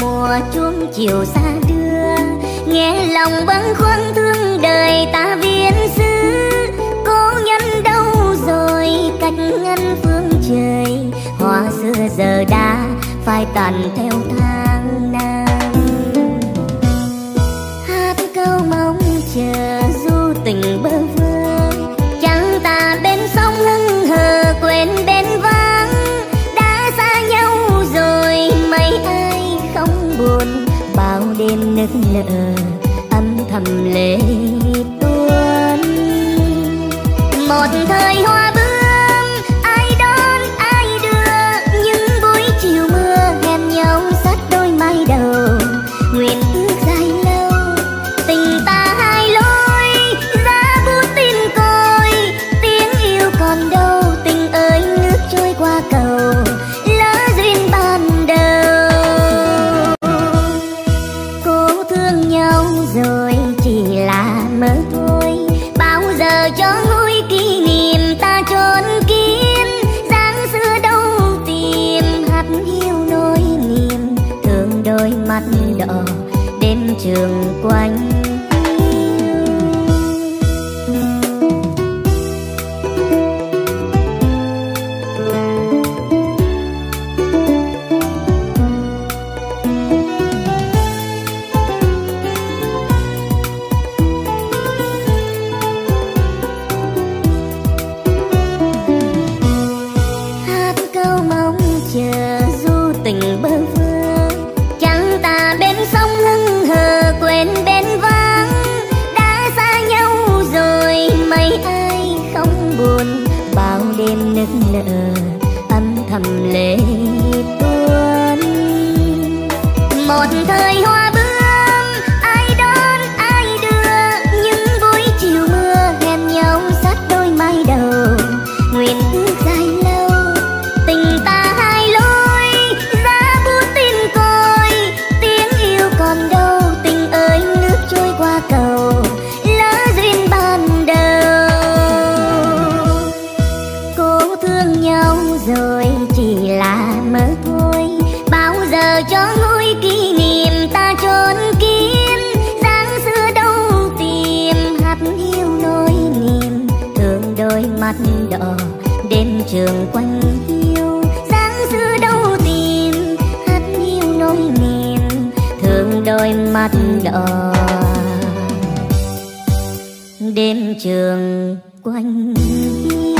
mùa chuông chiều xa đưa. Nghe lòng bâng khuâng thương đời ta biến xứ. Cố nhân đâu rồi, cách ngân phương trời. Hoa xưa giờ đã phai tàn theo tháng năm. Hát câu mong chờ, du tình bơ bao đêm nức nở, âm thầm lệ tuôn. Một thời hoa bướm ai đón, ai đưa, những buổi chiều mưa hẹn nhau sát đôi mai đầu. Nguyện ước dài lâu, tình ta hai lối, ra bút tin côi, tiếng yêu còn đâu, tình ơi nước trôi qua cầu. Lọ đêm trường quanh. Hát mong chờ du tình bơ em nức nở âm thầm lệ tuôn. Một thời hoa bướm trường quanh hiu. Dáng xưa đâu tìm, hát hiu nỗi niềm thương đôi mắt đỏ. Đêm trường quanh hiu.